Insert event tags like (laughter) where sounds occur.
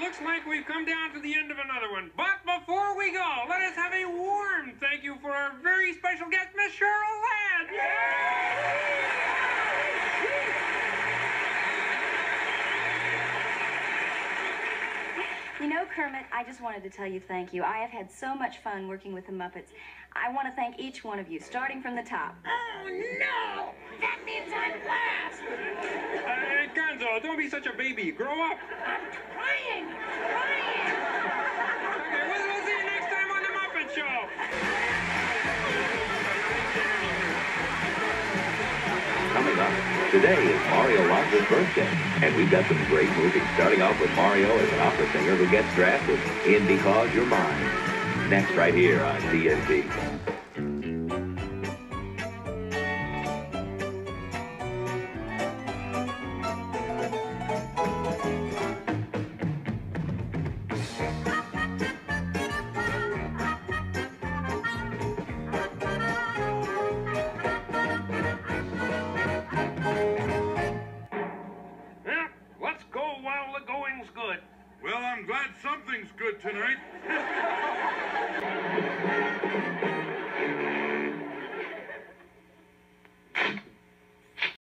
looks like we've come down to the end of another one. But before we go, let us have a warm thank you for our very special guest, Miss Cheryl Ladd. You know, Kermit, I just wanted to tell you thank you. I have had so much fun working with the Muppets. I want to thank each one of you, starting from the top. Oh no! That means I'm last! Hey, don't be such a baby. Grow up. I'm trying! Trying! Okay, we'll, we'll see you next time on The Muppet Show. Coming up, today is Mario Lanza's birthday, and we've got some great movies, starting off with Mario as an opera singer who gets drafted in Because You're Mine. Next, right here on TNT. Good. Well, I'm glad something's good tonight. (laughs)